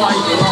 like